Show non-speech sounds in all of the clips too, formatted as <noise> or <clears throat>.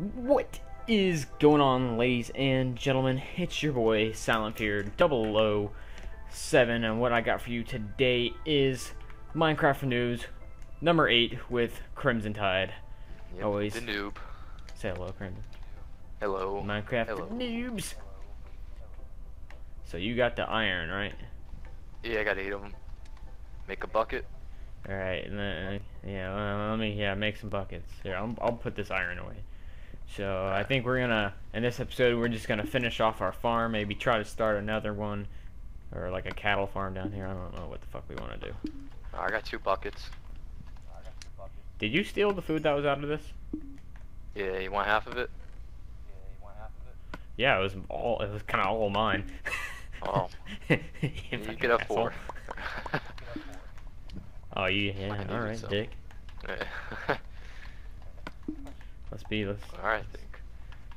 What is going on, ladies and gentlemen? It's your boy Silent Fear 007, and what I got for you today is Minecraft news number eight with Crimson Tide. Yep, Always. the noob. Say hello, Crimson. Hello. Minecraft Hello. noobs. So you got the iron, right? Yeah, I got eight of them. Make a bucket. All right, and then, yeah. well, let me yeah make some buckets. Here, I'll, I'll put this iron away. So I think we're gonna in this episode we're just gonna finish off our farm. Maybe try to start another one, or like a cattle farm down here. I don't know what the fuck we want to do. I got two buckets. Did you steal the food that was out of this? Yeah, you want half of it? Yeah, you want half of it was all. It was kind of all mine. Oh. <laughs> you get up asshole. four. <laughs> Oh, you yeah. All right, some. dick. <laughs> Let's be let's. Alright,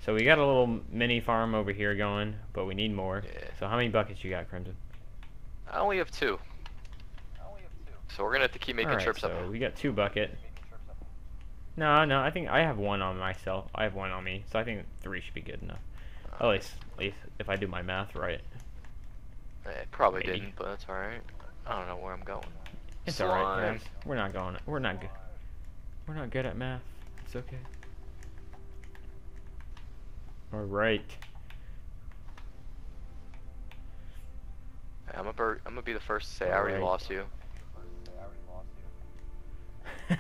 So we got a little mini farm over here going, but we need more. Yeah. So how many buckets you got, Crimson? I only have two. So we're gonna have to keep making All right, trips so up. we got two bucket. No, no, I think I have one on myself. I have one on me, so I think three should be good enough. At least, at least if I do my math right. Eh, probably maybe. didn't, but that's alright. I don't know where I'm going. It's alright, Slime. guys. We're not going. We're not good. We're not good at math. It's okay. All right. I'm gonna, I'm gonna be the first to say I already Alright. lost you. <laughs>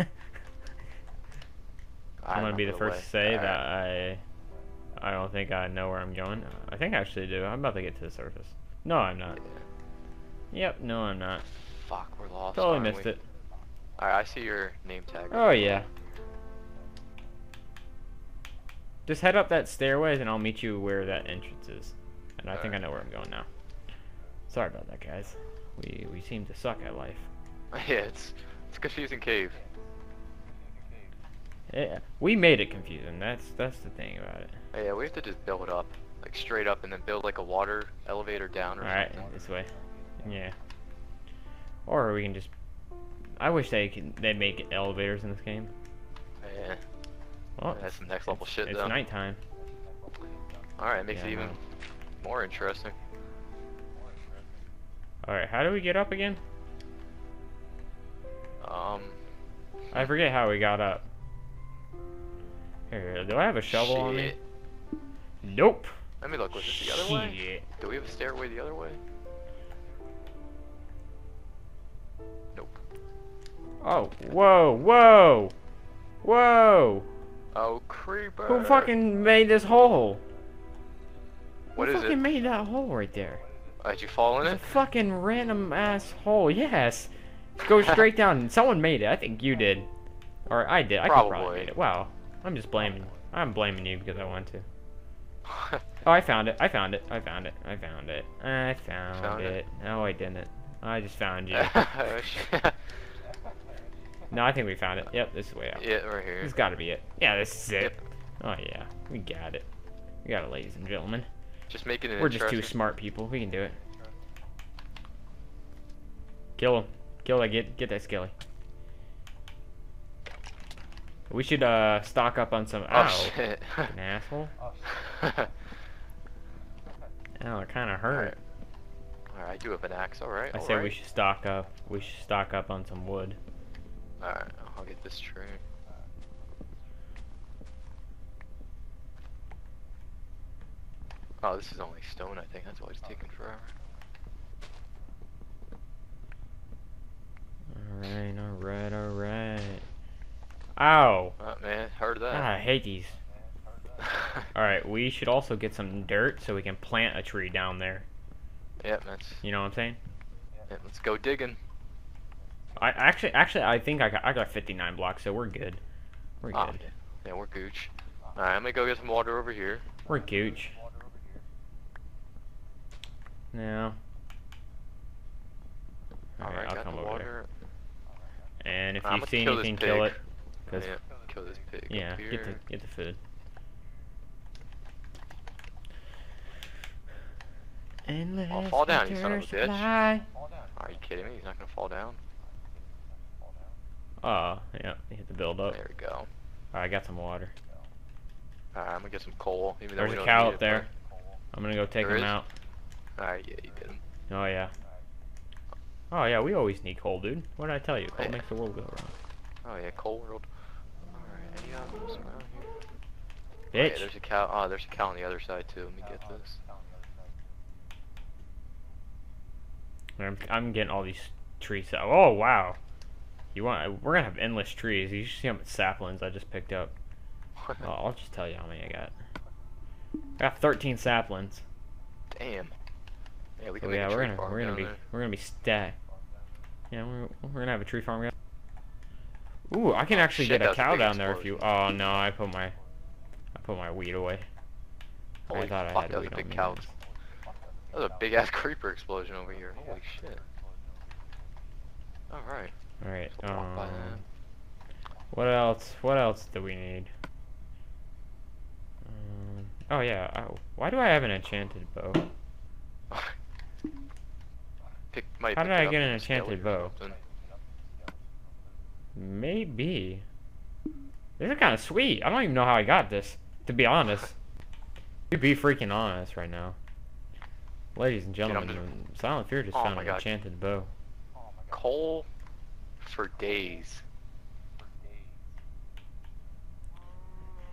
I'm gonna be the first to say that I. I don't think I know where I'm going. I think I actually do. I'm about to get to the surface. No, I'm not. Yep. No, I'm not. Fuck, we're lost. Totally missed we? it. Alright, I see your name tag. Oh yeah. Just head up that stairways and I'll meet you where that entrance is. And I think I know where I'm going now. Sorry about that, guys. We we seem to suck at life. <laughs> yeah, it's it's a confusing cave. Yeah, we made it confusing. That's that's the thing about it. Oh, yeah, we have to just build up, like straight up, and then build like a water elevator down or All right, something. this way. Yeah. Or we can just. I wish they could they make elevators in this game. Oh, yeah, Well, that's some next level shit though. it's nighttime. All right, makes Yeah, it even more interesting. All right, how do we get up again? Um, I forget how we got up. Here, do I have a shovel on me? Nope. Let me look. Was it the other way? Do we have a stairway the other way? Nope. Oh, whoa, whoa, whoa! Oh, creeper. Who fucking made this hole? What Who is fucking it? made that hole right there? Oh, did you fall in It's a it? fucking random ass hole. Yes. Go <laughs> straight down. Someone made it. I think you did, or I did. I could probably Probably. made it. Wow. I'm just blaming. I'm blaming you because I want to. <laughs> Oh, I found it. I found it. I found it. I found it. I found, Found it. it? No, I didn't. I just found you. <laughs> Oh, Oh, shit. no, I think we found it. Yep, this is the way out. yeah, right here. This has got to be it. Yeah, this is it. Yep. Oh yeah, we got it. We got it, ladies and gentlemen. Just making it We're just two smart people. We can do it. Kill him. Kill that. Get get that skelly. We should uh stock up on some. Oh Ow, shit. an asshole. <laughs> <laughs> Ow, it kind of hurt. Alright. Alright, I do have an axe, alright. I say we should stock up. We should stock up on some wood. Alright, I'll get this tree. Oh, this is only stone, I think. That's why it's taking forever. Alright, alright, alright. Ow! Oh, man, heard that. Ah, I hate these. <laughs> Alright, we should also get some dirt so we can plant a tree down there. yep, that's. You know what I'm saying? Yep, let's go digging. I actually, actually, I think I got, I got 59 blocks, so we're good. We're Ah, good. yeah. yeah, we're gooch. Alright, I'm gonna go get some water over here. We're gooch. Now. Alright, Alright, I'll got come the over water. there. And if I'm you see anything, kill it. Cause Yeah, kill this pig. yeah, get the get the food. I'll fall down, you son of a bitch. supply. Are you kidding me? He's not gonna fall down. Oh, yeah, you hit the build up. There we go. Alright, I got some water. Alright, I'm gonna get some coal. Even There's a cow up it, there. I'm gonna go take There him is? out. Alright, yeah, you did 'em. Oh yeah. Oh yeah, we always need coal, dude. What did I tell you? Coal Yeah. makes the world go round. Oh yeah, coal world. Alright, any others around here? Oh, Bitch. yeah, there's a cow. Oh, there's a cow on the other side too. Let me get this. I'm, I'm getting all these trees out. Oh wow. You want? We're gonna have endless trees. You should see how many saplings I just picked up. <laughs> Oh, I'll just tell you how many I got. I got 13 saplings. Damn. Yeah, we Oh can make yeah, we're gonna we're gonna be there. we're gonna be stacked. Yeah, we're we're gonna have a tree farm. Ooh, I can oh, actually Shit, get a cow down there if you. Oh no, I put my I put my weed away. I Holy thought I had that was a big cow. That was a big ass creeper explosion over here. Holy shit. Alright. All right. So walk by Um, what else? What else do we need? Um, oh yeah. Oh, why do I have an enchanted bow? <laughs> Pick, How pick did I get an enchanted bow? Maybe. This is kind of sweet. I don't even know how I got this. To be honest. <laughs> To be freaking honest right now. Ladies and Dude, gentlemen, Silent Fear just Oh found an God. enchanted bow. Coal for days.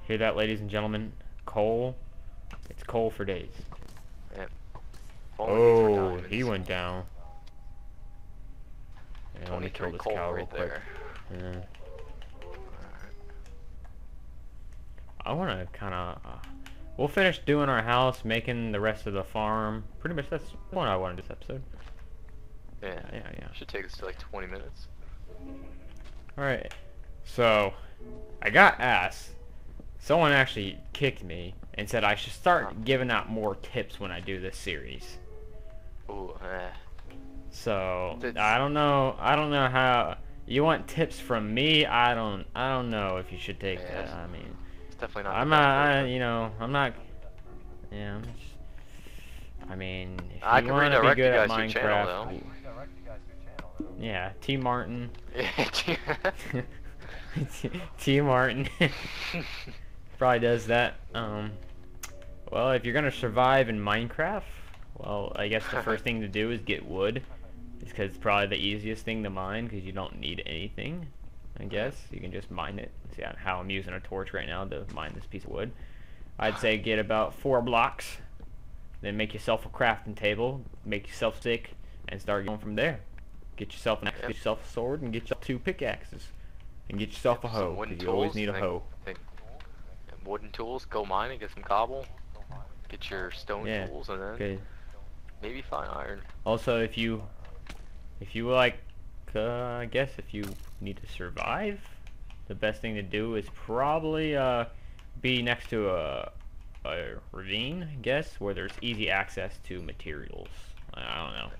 Hear that, ladies and gentlemen? Coal. It's coal for days. If only these were Oh, he went down. Yeah, let me kill this cow real right quick. Yeah. Alright. I want to kind of. Uh, we'll finish doing our house, making the rest of the farm. Pretty much that's what I wanted this episode. Yeah. Yeah, yeah. Should take us to like 20 minutes. Alright. So, I got asked. Someone actually kicked me and said I should start giving out more tips when I do this series. Ooh, eh. So, I don't know. I don't know how. You want tips from me? I don't. I don't know if you should take Yeah, that. I mean, It's definitely not. I'm not. I, you know, I'm not. Yeah. I'm just, I mean, if I you can want to be redirect you good at guys to your channel, Minecraft, yeah, T Martin, Yeah. <laughs> <laughs> T Martin, <laughs> probably does that. Um, well, if you're gonna survive in Minecraft, well, I guess the first thing to do is get wood, because it's probably the easiest thing to mine, because you don't need anything. I guess you can just mine it. See how I'm using a torch right now to mine this piece of wood. I'd say get about four blocks, then make yourself a crafting table, make yourself stick, and start going from there. Get yourself an axe, Yep. get yourself a sword, and get yourself two pickaxes, and get yourself a hoe. wooden 'cause you always tools, need a hoe. like, wooden tools, go mining, get some cobble, get your stone Yeah, tools, and then maybe find iron. Also, if you, if you like, uh, I guess if you need to survive, the best thing to do is probably uh, be next to a, a ravine, I guess, where there's easy access to materials. I I don't know.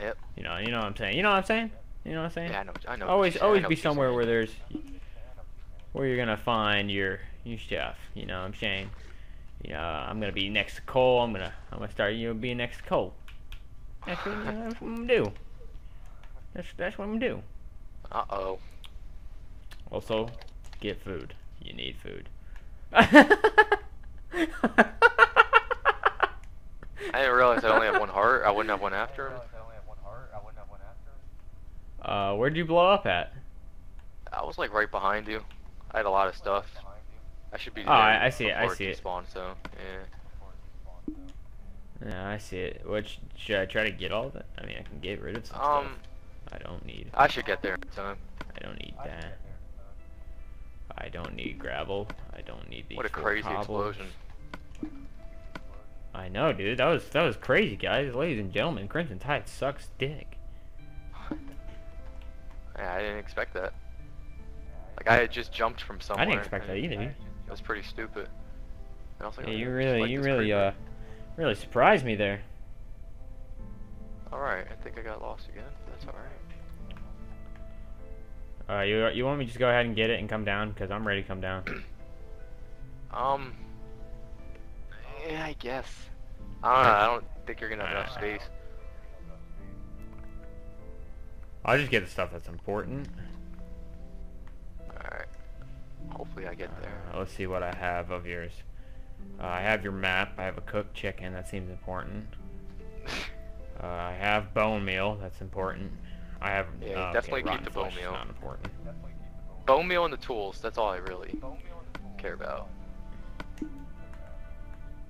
Yep. You know, you know what I'm saying. You know what I'm saying. You know what I'm saying. Yeah, I know. I know. always, you're saying, I always be somewhere where there's, where you're gonna find your your stuff. You know what I'm saying. You know, I'm gonna be next to coal. I'm gonna, I'm gonna start, you know, being next to coal. That's what, that's what I'm gonna do. That's that's what I'm gonna do. Uh oh. Also, get food. You need food. <laughs> I didn't realize I only have one heart. I wouldn't have one after him. Uh, where'd you blow up at? I was like right behind you. I had a lot of stuff. I should be. Oh, there I- I see it, I see it. Spawn, so yeah. Yeah, I see it. Which should I try to get all of it? I mean, I can get rid of some Um, stuff. I don't need. I should get there in time. I don't need that. I don't need gravel. I don't need these What a crazy cobbles. explosion. I know, dude. That was that was crazy, guys. Ladies and gentlemen, Crimson Tide sucks dick. Yeah, I didn't expect that. Like I had just jumped from somewhere. I didn't expect that either. It was pretty stupid. And I was like, Yeah, oh, you really, like you really, creeper. uh, really surprised me there. Alright, I think I got lost again. That's alright. Uh, you you want me to just go ahead and get it and come down? Cause I'm ready to come down. <clears throat> Um. Yeah, I guess. I don't know. I don't think you're gonna have enough space. I'll just get the stuff that's important. Alright. Hopefully I get there. Uh, let's see what I have of yours. Uh, I have your map. I have a cooked chicken. That seems important. <laughs> Uh, I have bone meal. That's important. I have Yeah, uh, definitely okay, keep the bone meal. Not important. Bone meal and the tools. That's all I really care about.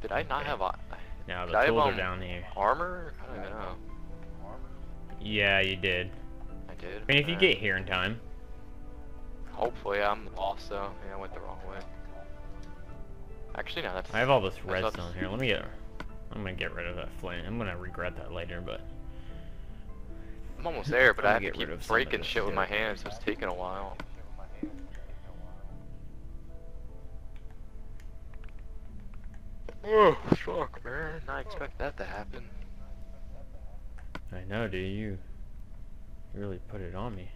Did I not Okay. have Now Did the I have, tools are um, down here. armor? I don't know. Yeah, you did. I did. I mean, if you uh, get here in time. Hopefully, I'm lost though. Yeah, I went the wrong way. Actually, no, that's. I have all this redstone here. Let me get. I'm gonna get rid of that flint. I'm gonna regret that later, but I'm almost there, but I have to keep of breaking shit with my hands, so it's taking a while. Oh, fuck, man. I expect that to happen. I know, do you? Really put it on me.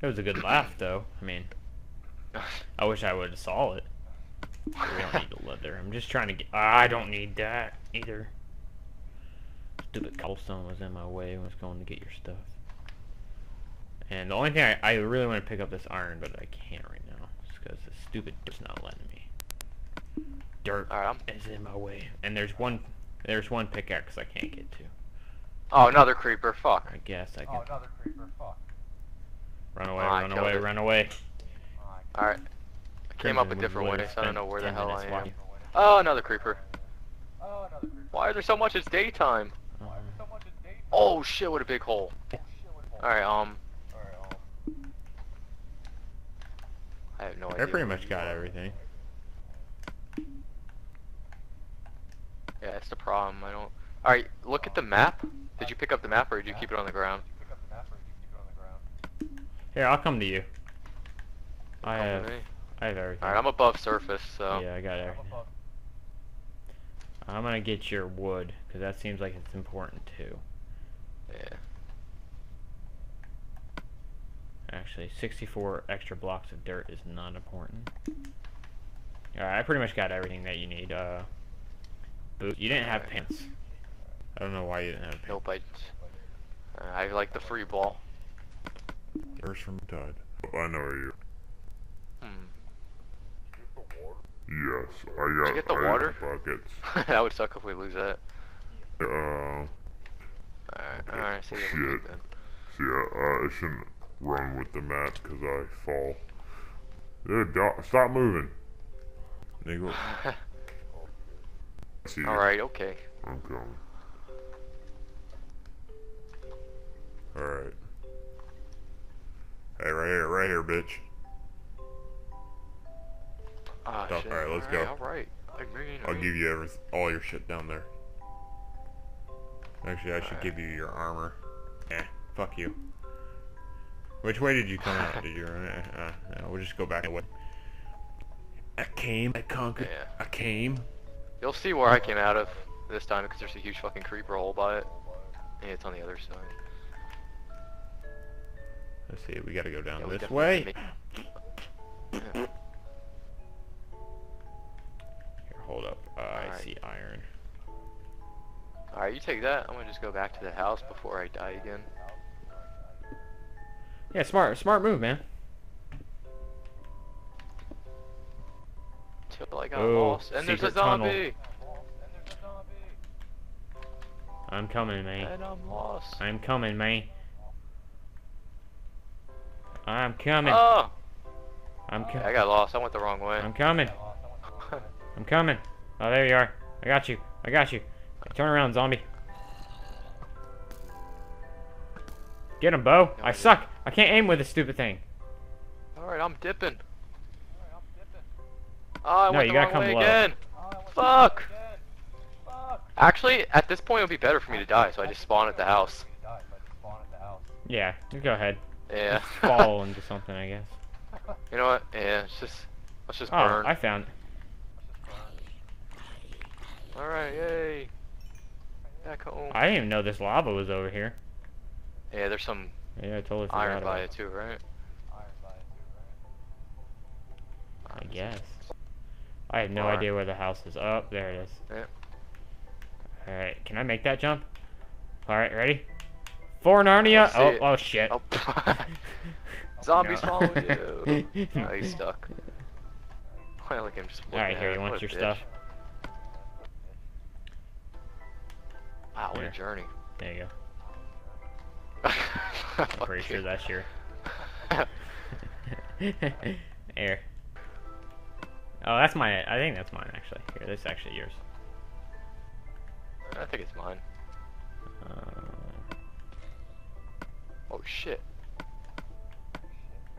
It was a good laugh, though. I mean, I wish I would have saw it. We don't need the leather. I'm just trying to get. I don't need that either. Stupid cobblestone was in my way when I was going to get your stuff. And the only thing I, I really want to pick up this iron, but I can't right now, just because the stupid dirt's not letting me. Dirt Alright, I'm. is in my way, and there's one, there's one pickaxe I can't get to. Oh, another creeper. Fuck. I guess I can Oh, another creeper. Fuck. run away, Oh, I run away, it. run away. Alright. I came up a different would way, so I don't know where the hell I am. walking. Oh, another creeper. Oh, another creeper. Why is there so much? It's daytime. Um, So much is daytime. Oh shit, what a big hole. Shit, what a hole. Alright, um, um, I have no idea. I pretty much got everything. Yeah, that's the problem. I don't. Alright, look at the map. Did you pick up the map or did you keep it on the ground? pick up the map or you keep it on the ground? Here, I'll come to you. I come have, I have everything. Alright, I'm above surface, so. Yeah, I got I'm everything. I'm gonna get your wood, because that seems like it's important too. Yeah. Actually, 64 extra blocks of dirt is not important. Alright, I pretty much got everything that you need. Uh, boots. You didn't have pants. I don't know why you didn't have pants. Nope, I. Uh, I like the free ball. First from Todd. I know you. Hmm. Yes, I got. you get the I water? buckets. <laughs> that would suck if we lose that. Uh, Alright, alright, see you Shit. then. see, I, I shouldn't run with the mat because I fall. Dude, stop moving. Nigga, <laughs> see you. Alright, okay. I'm coming. Alright. Hey, right here, right here, bitch. Ah, shit. Alright, let's go. Alright. I mean, I I'll give you every, all your shit down there. Actually, I should Alright. give you your armor. Eh, fuck you. Which way did you come out? Did you run? <laughs> Uh, uh, no, we'll just go back. I came, I conquered, Yeah. I came. You'll see where I came out of this time because there's a huge fucking creeper hole by it. Yeah, it's on the other side. Let's see, we gotta go down Yeah, this way. <coughs> Here, hold up. Uh, I Alright. see iron. Alright, you take that. I'm gonna just go back to the house before I die again. Yeah, smart, smart move, man. Till I got Oh, lost. And there's a secret tunnel. zombie! And there's a zombie. I'm coming, man. And I'm lost. I'm coming, man. I'm coming. Oh! I'm I got lost. I went the wrong way. I'm coming. I went to- I'm coming. Oh, there you are. I got you. I got you. Turn around, zombie. Get him, Bo. No, I I suck. I can't aim with this stupid thing. Alright, I'm dipping. Alright, I'm dipping. Oh, I No, went you the gotta wrong come way low. again. Oh, I went to Fuck. Actually, at this point it would be better for me to die, so I just spawn at the house. We died, so I just spawned at the house. Yeah, go ahead. Yeah. Fall into <laughs> something, I guess. you know what? Yeah, it's just let's just Oh, burn. I found. Alright, yay. Back home. I didn't even know this lava was over here. Yeah, there's some Yeah, I totally forgot iron by it. it too, right? Iron by it too, I guess. I have no idea where the house is. Oh, there it is. Yeah. Alright, can I make that jump? Alright, ready? For Narnia! Oh, oh shit. Oh. <laughs> Zombies No. following you. <laughs> oh, he's stuck. like I'm just. All right, looking here. You want your bitch. stuff? Wow, what a journey. There you go. <laughs> I'm pretty sure that's your. Air. Oh, that's my. I think that's mine actually. Here, this is actually yours. I think it's mine. Uh, Oh shit.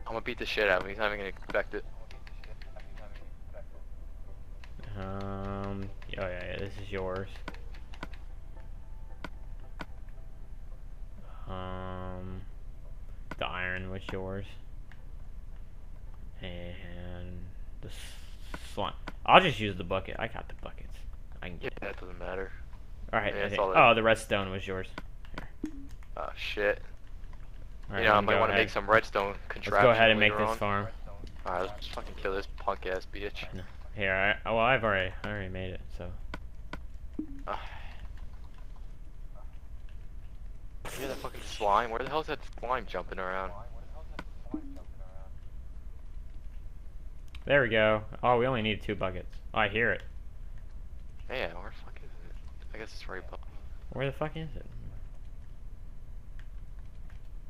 I'm gonna beat the shit out of him. He's not even gonna expect it. um. Oh yeah, yeah. This is yours. Um. The iron was yours. And the slime. I'll just use the bucket. I got the buckets. I can Yeah, get. that doesn't matter. All right. yeah, I it's think- all that- oh, the redstone was yours. Oh shit. You know, I might want to make some redstone contraption. Let's go ahead and make this on. farm. Alright, let's just fucking kill this punk ass bitch. Here, I, oh, well, I've already, I already made it. So. Ah. You hear that fucking slime? Where the hell is that slime jumping around? There we go. Oh, we only need two buckets. Oh, I hear it. Yeah, where the fuck is it? I guess it's right above. Where the fuck is it?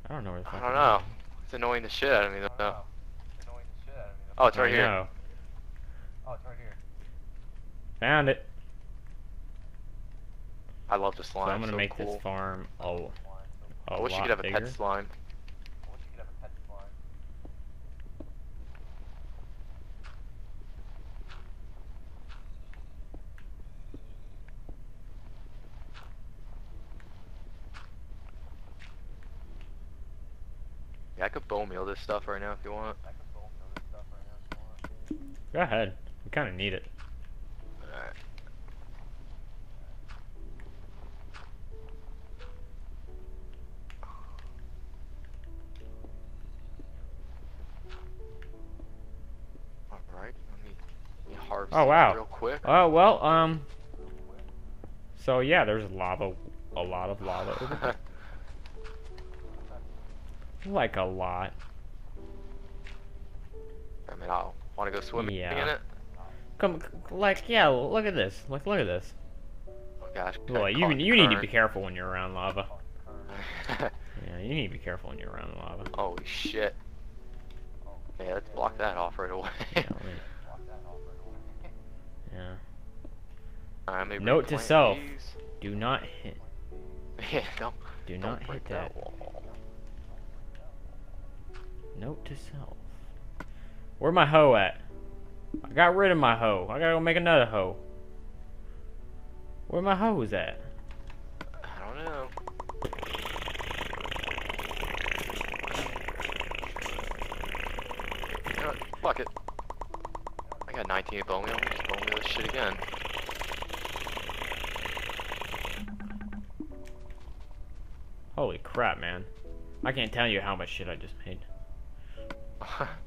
I don't know where the fuck I don't it know. is. It's annoying the shit out of me though. Annoying the shit out of me. Oh, it's right here. know. Oh, it's right here. Found it. I love the So slime. I'm gonna so make cool. this farm a, Slime, so wish you could have a bigger. pet slime. I wish you could have a pet slime. Yeah, I could bone meal this stuff right now if you want. I could bone meal this stuff right now if you want. Go ahead. We kind of need it. Alright. Alright, let me, let me harvest Oh, wow. real quick. Oh well, um. So yeah, there's lava, a lot of lava. <laughs> Like a lot. I mean, I'll want to go swimming Yeah. in it. Come, like yeah, look at this. Like look at this. Oh gosh. Boy, you you need to be careful when you're around lava. <laughs> Yeah, you need to be careful when you're around lava. Holy shit. Yeah, let's block that off right away. Yeah, right <laughs> yeah. Maybe Note to self. these. Do not hit. Yeah, <laughs> don't, Do not hit that. wall. Note to self. Where my hoe at? I got rid of my hoe. I gotta go make another hoe. Where my hoe is at? I don't know. You know? Fuck it. I got 19 bone meal. Just bone meal this shit again. Holy crap, man. I can't tell you how much shit I just made. <laughs>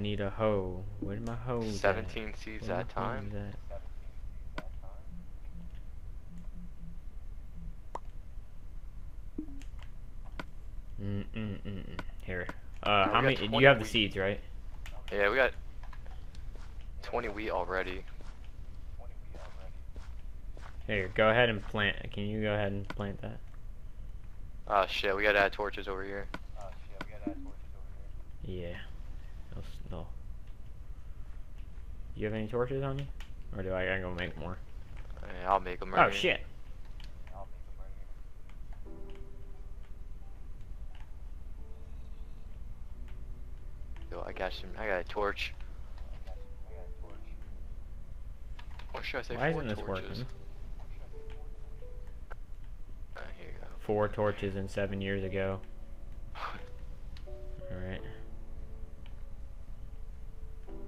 need a hoe. Where's my hoe? at? 17 seeds Where that time. at? Mm mm mm mm. Here. Uh, we how many? You have the seeds, right? Yeah, we got 20 wheat already. Here, go ahead and plant. Can you go ahead and plant that? Oh shit, we gotta add torches over here. Oh shit, we gotta add torches over here. Yeah. No. s- You have any torches on you? Or do I gotta go make more? Yeah, I'll make them right Oh shit. I'll make them right here. Yo, I got some. I got a torch. I got, I got a torch. Or should I say Why four isn't this torches? working? Here you go. Four torches and seven years ago.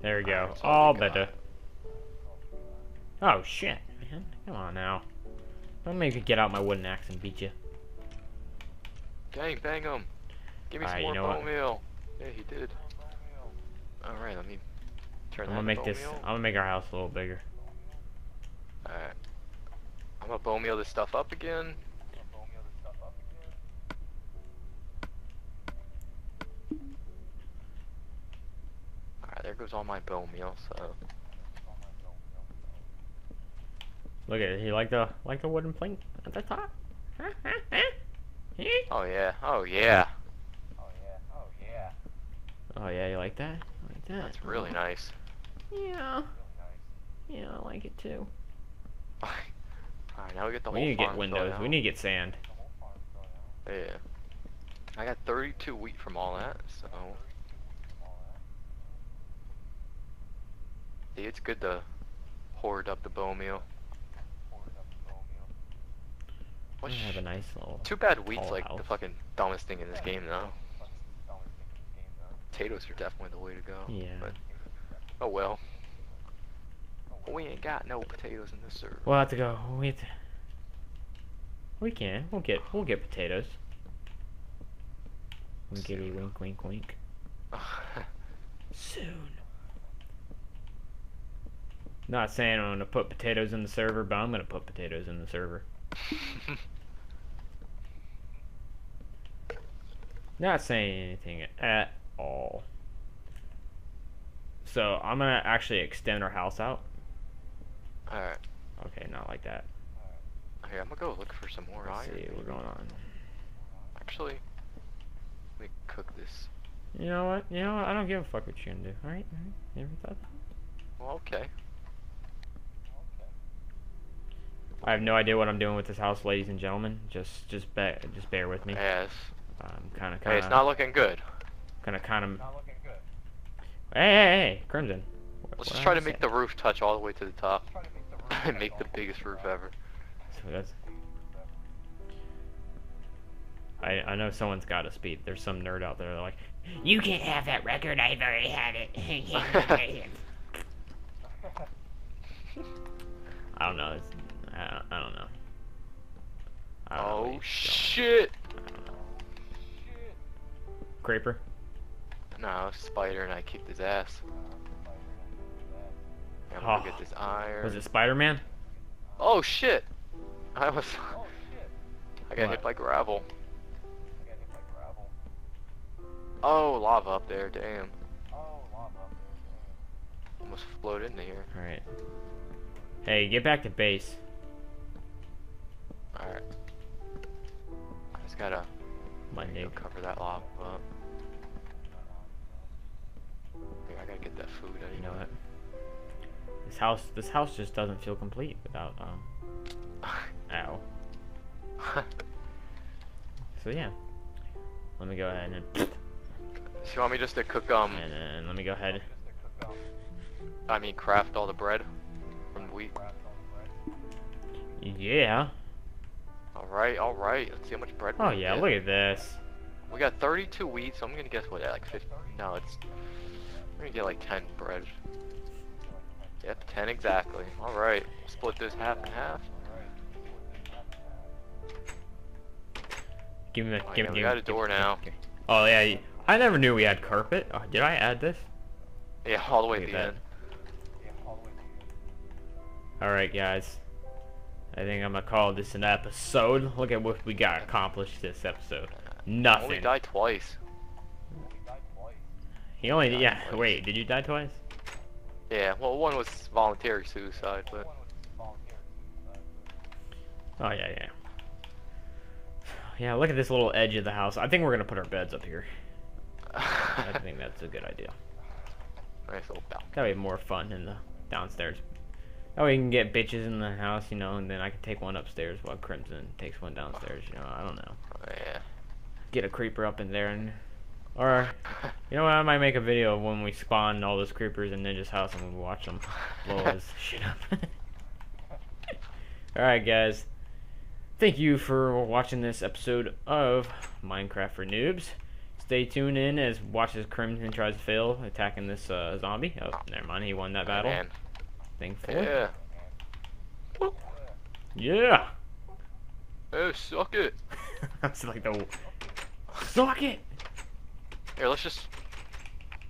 There we go. Alright, all All we got. better. Oh shit, man. Come on now. Don't make me get out my wooden axe and beat you. Gang, bang him. Give me some Alright, more you know what? bone meal. Yeah, he did. Alright, let me turn I'm gonna make this. meal. I'm gonna make our house a little bigger. Alright. I'm gonna bone meal this stuff up again. I'll bone meal this stuff up again. There goes all my bone meal. So Look at it. You like the like the wooden plank at the top? Oh yeah, oh yeah, Oh yeah. Oh yeah. Oh yeah, you like that? Like that? that's really nice. Yeah. Yeah, I like it too. <laughs> all right, now we get the we whole need to get windows. We need to get sand. The whole farm's going out. Yeah. I got 32 wheat from all that, so All that. See, it's good to hoard up the bone meal. Poured up the. We Which, have a nice little. too bad wheat's tall like the house. fucking dumbest thing in this game, though. Fucking dumbest thing in this game, though. Potatoes are definitely the way to go. Yeah. But, oh well. We ain't got no potatoes in this server. We'll have to go. We have to... We can. We'll get. We'll get potatoes. Winkety wink, wink, wink. <laughs> Soon. Not saying I'm gonna put potatoes in the server, but I'm gonna put potatoes in the server. <laughs> Not saying anything at all. So I'm gonna actually extend our house out. Alright. Okay, not like that. Here, I'm gonna go look for some more Let's iron. see what's going on. Actually, let me cook this. You know what? You know what? I don't give a fuck what you're gonna do. Alright? Alright? Never thought that. Well, okay. I have no idea what I'm doing with this house, ladies and gentlemen. Just, just, be, just bear with me. Yes. Um, kind of, Hey, kind it's not looking good. kind of, kind of. Not looking good. Hey, hey, hey, Crimson. What- Let's what just try to make say? the roof touch all the way to the top. Try to make the <laughs> roof make the biggest roof ever. So that's. biggest roof ever. I, I know someone's got to speed. There's some nerd out there like, you can't have that record. I've already had it. <laughs> <laughs> I don't know. It's, shit! I don't know. Shit. Creeper. No, spider and I kicked his ass. I'm gonna Oh. get this iron. Was it Spider-Man? Oh shit! I was. <laughs> Oh shit. I got What? hit by gravel. I got hit by gravel. Oh, lava up there. Damn. Oh, lava up there. Almost floated into here. All right. Hey, get back to base. Alright. I just gotta My know, cover that lava up. Here, I gotta get that food anyway. You know what? This house, this house just doesn't feel complete without um. <laughs> Ow. So yeah. Let me go ahead and <laughs> so you want me just to cook um and then let me go ahead. Just to cook up I mean craft all the bread from wheat? Yeah. Alright, alright. Let's see how much bread Oh yeah. get. Look at this. We got 32 wheat, so I'm gonna guess what, like 50? No, it's. We're gonna get like 10 bread. Yep, 10 exactly. Alright, split this half and half. Give me. Oh, give yeah, me. we give got me- a door now. okay. Oh yeah. I never knew we had carpet. Oh, did I add this? Yeah, all the way at the end. Yeah, all the way to All right, guys. I think I'm gonna call this an episode. Look at what we got accomplished this episode. Only Nothing. died twice. We died twice. He only. died Yeah. twice. Wait. Did you die twice? Yeah, well, one was voluntary suicide, but. One was voluntary suicide. Oh yeah, yeah. Yeah, look at this little edge of the house. I think we're gonna put our beds up here. I <laughs> think that's a good idea. nice little balcony. That way more fun in the downstairs. That way you can get bitches in the house, you know, and then I can take one upstairs while Crimson takes one downstairs, you know, I don't know. Yeah. Get a creeper up in there and or you know what, I might make a video of when we spawn all those creepers in Ninja's house and we watch them blow <laughs> his shit up. <laughs> Alright guys. Thank you for watching this episode of Minecraft for Noobs. Stay tuned in as watch as Crimson tries to fail attacking this uh, zombie. Oh, never mind, he won that battle. Man. Thankfully. Yeah. Yeah. Oh, suck it. <laughs> That's like the suck it. Here, let's just.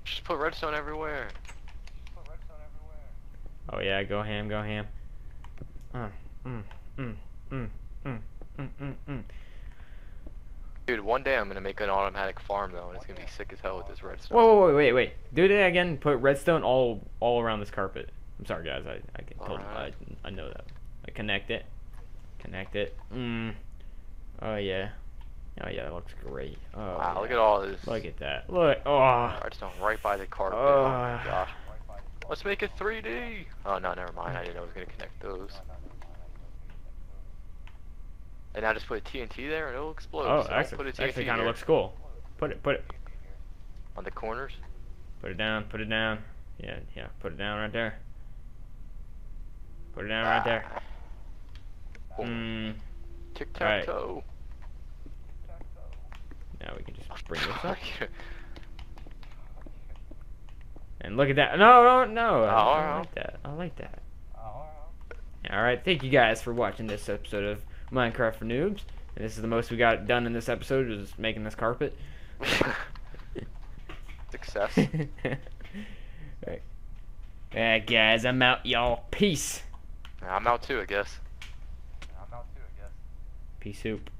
Just put redstone everywhere. Put redstone everywhere. Oh yeah, go ham, go ham. Uh, mm, mm, mm, mm, mm, mm, mm. Dude, one day I'm gonna make an automatic farm though, and it's gonna be sick as hell with this redstone. Whoa, whoa, wait, wait, wait. Do that again. Put redstone all all around this carpet. I'm sorry, guys. I I can told Alright. I I know that. I connect it. Connect it. Mm. Oh yeah. Oh yeah, that looks great. Oh. Wow, look at all this. Look at that. Look. Oh. Redstone right by the carpet. Oh. oh my gosh. Let's make it 3D. Oh no, never mind. I didn't know I was gonna connect those. And I just put a TNT there and it'll explode. Oh, so actually, put a TNT actually kind of looks cool. Put it, put it, on the corners. put it down. Put it down. Yeah, yeah. Put it down right there. Put it down right there. Ah. Boom. Mm. Tic tac toe. Now we can just bring this up. And look at that. No, no, no. I, ah, I like that. I like that. Ah, Alright. All right, thank you guys for watching this episode of Minecraft for Noobs. And this is the most we got done in this episode is making this carpet. <laughs> Success. <laughs> Alright. Alright, guys, I'm out, y'all. Peace. I'm out too, I guess. I'm out too, I guess. Peace soup.